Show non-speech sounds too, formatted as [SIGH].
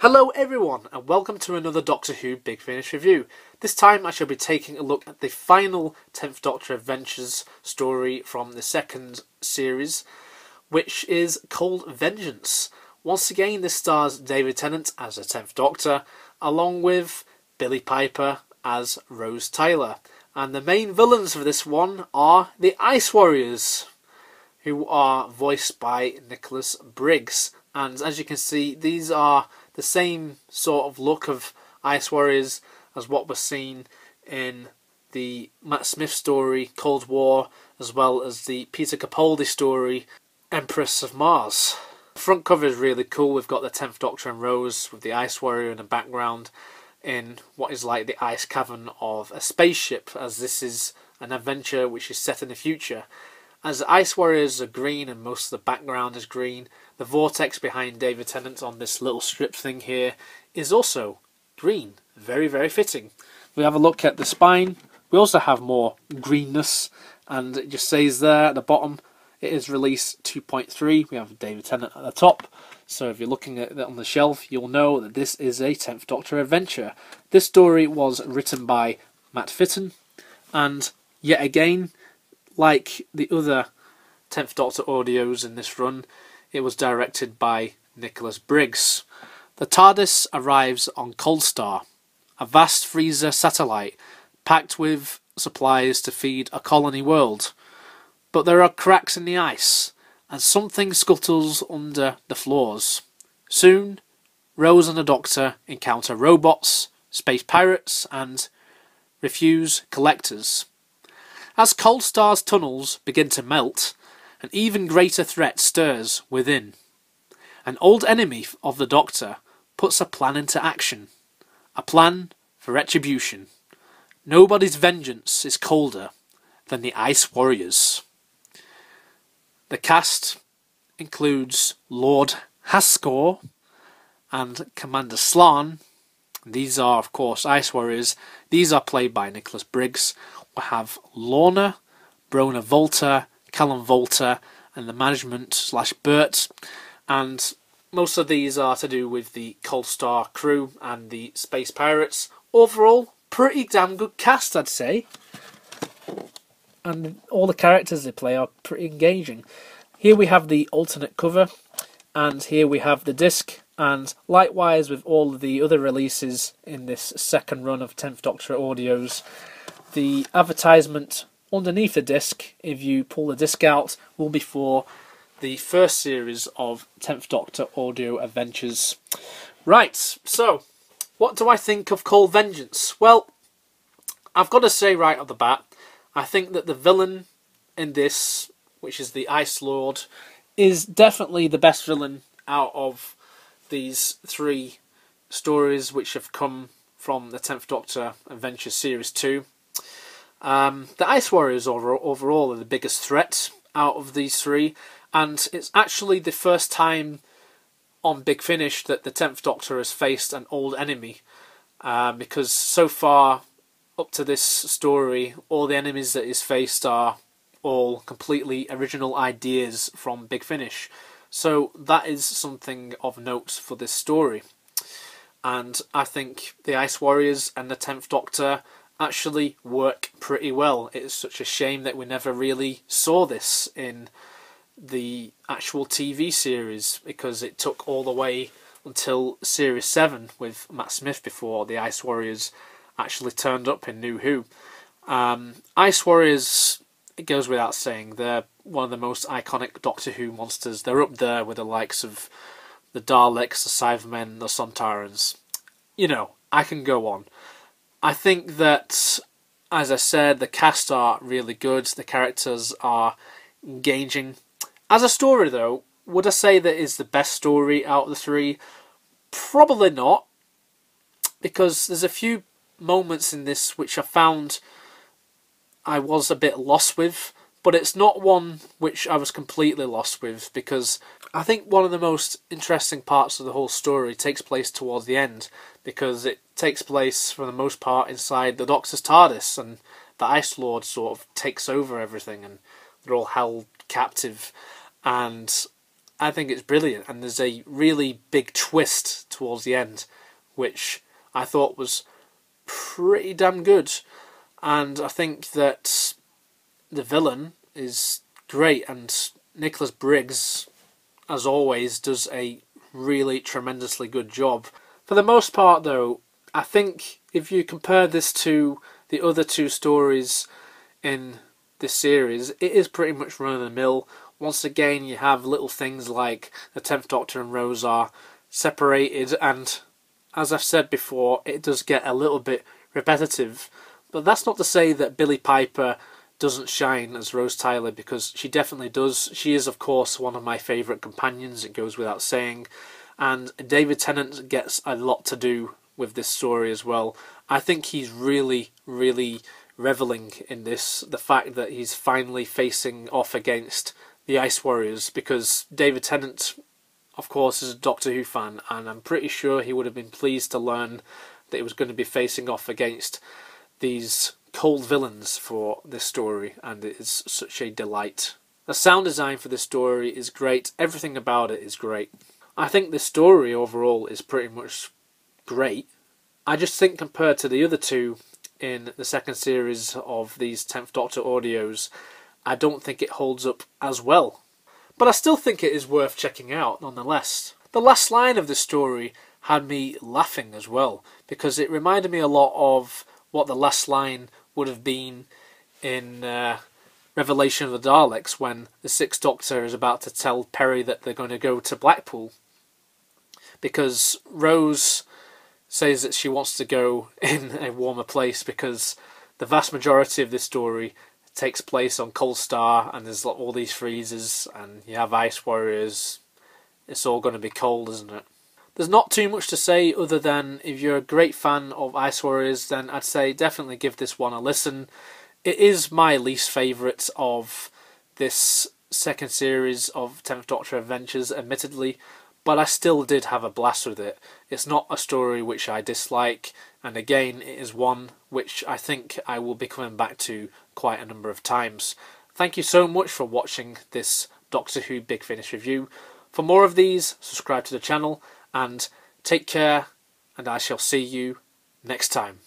Hello everyone and welcome to another Doctor Who Big Finish review. This time I shall be taking a look at the final 10th Doctor Adventures story from the second series, which is Cold Vengeance. Once again this stars David Tennant as the 10th Doctor, along with Billie Piper as Rose Tyler. And the main villains for this one are the Ice Warriors, who are voiced by Nicholas Briggs. And as you can see, these are the same sort of look of Ice Warriors as what was seen in the Matt Smith story Cold War, as well as the Peter Capaldi story Empress of Mars. The front cover is really cool. We've got the Tenth Doctor and Rose with the Ice Warrior in the background in what is like the ice cavern of a spaceship, as this is an adventure which is set in the future. As the Ice Warriors are green and most of the background is green, the vortex behind David Tennant on this little strip thing here is also green. Very, very fitting. We have a look at the spine. We also have more greenness, and it just says there at the bottom it is release 2.3. We have David Tennant at the top. So if you're looking at it on the shelf, you'll know that this is a 10th Doctor adventure. This story was written by Matt Fitton, and yet again, like the other 10th Doctor audios in this run, it was directed by Nicholas Briggs. The TARDIS arrives on Coldstar, a vast freezer satellite packed with supplies to feed a colony world. But there are cracks in the ice, and something scuttles under the floors. Soon, Rose and the Doctor encounter robots, space pirates, and refuse collectors. As Coldstar's tunnels begin to melt, an even greater threat stirs within. An old enemy of the Doctor puts a plan into action. A plan for retribution. Nobody's vengeance is colder than the Ice Warriors. The cast includes Lord Haskor and Commander Slan. These are, of course, Ice Warriors. These are played by Nicholas Briggs. We have Lorna, Brona Volta, Callum Volta, and the management slash Bert. And most of these are to do with the Coldstar crew and the Space Pirates. Overall, pretty damn good cast, I'd say. And all the characters they play are pretty engaging. Here we have the alternate cover, and here we have the disc. And likewise with all the other releases in this second run of 10th Doctor audios, the advertisement underneath the disc, if you pull the disc out, will be for the first series of 10th Doctor audio adventures. Right, so what do I think of Cold Vengeance? Well, I've got to say right off the bat, I think that the villain in this, which is the Ice Lord, is definitely the best villain out of these three stories which have come from the 10th Doctor Adventure Series 2. Um, the Ice Warriors overall are the biggest threat out of these three, and it's actually the first time on Big Finish that the Tenth Doctor has faced an old enemy, um, because so far up to this story, all the enemies that he's faced are all completely original ideas from Big Finish. So that is something of note for this story. And I think the Ice Warriors and the Tenth Doctor actually work pretty well. It's such a shame that we never really saw this in the actual TV series because it took all the way until Series 7 with Matt Smith before the Ice Warriors actually turned up in New Who. Um, Ice Warriors, it goes without saying, they're one of the most iconic Doctor Who monsters. They're up there with the likes of the Daleks, the Cybermen, the Sontarans. You know, I can go on. I think that, as I said, the cast are really good. The characters are engaging. As a story, though, would I say that is the best story out of the three? Probably not, because there's a few moments in this which I found I was a bit lost with, but it's not one which I was completely lost with because I think one of the most interesting parts of the whole story takes place towards the end because it takes place for the most part inside the Doctor's TARDIS and the Ice Lord sort of takes over everything and they're all held captive and I think it's brilliant, and there's a really big twist towards the end, which I thought was pretty damn good. And I think that the villain is great, and Nicholas Briggs, as always, does a really tremendously good job. For the most part, though, I think if you compare this to the other two stories in this series, it is pretty much run of the mill. Once again, you have little things like the Tenth Doctor and Rose are separated, and as I've said before, it does get a little bit repetitive. But that's not to say that Billie Piper doesn't shine as Rose Tyler because she definitely does. She is, of course, one of my favourite companions, it goes without saying. And David Tennant gets a lot to do with this story as well. I think he's really, really reveling in this. The fact that he's finally facing off against the Ice Warriors because David Tennant, of course, is a Doctor Who fan, and I'm pretty sure he would have been pleased to learn that he was going to be facing off against these cold villains for this story, and it is such a delight. The sound design for this story is great, everything about it is great. I think the story overall is pretty much great. I just think compared to the other two in the second series of these 10th Doctor audios, I don't think it holds up as well. But I still think it is worth checking out nonetheless. The last line of the story had me laughing as well because it reminded me a lot of what the last line would have been in uh, Revelation of the Daleks when the Sixth Doctor is about to tell Peri that they're going to go to Blackpool. Because Rose says that she wants to go [LAUGHS] in a warmer place because the vast majority of this story takes place on Cold Star and there's all these freezers and you have ice warriors. It's all going to be cold, isn't it? There's not too much to say other than if you're a great fan of Ice Warriors, then I'd say definitely give this one a listen. It is my least favourite of this second series of 10th Doctor Adventures, admittedly, but I still did have a blast with it. It's not a story which I dislike, and again, it is one which I think I will be coming back to quite a number of times. Thank you so much for watching this Doctor Who Big Finish review. For more of these, subscribe to the channel and take care, and I shall see you next time.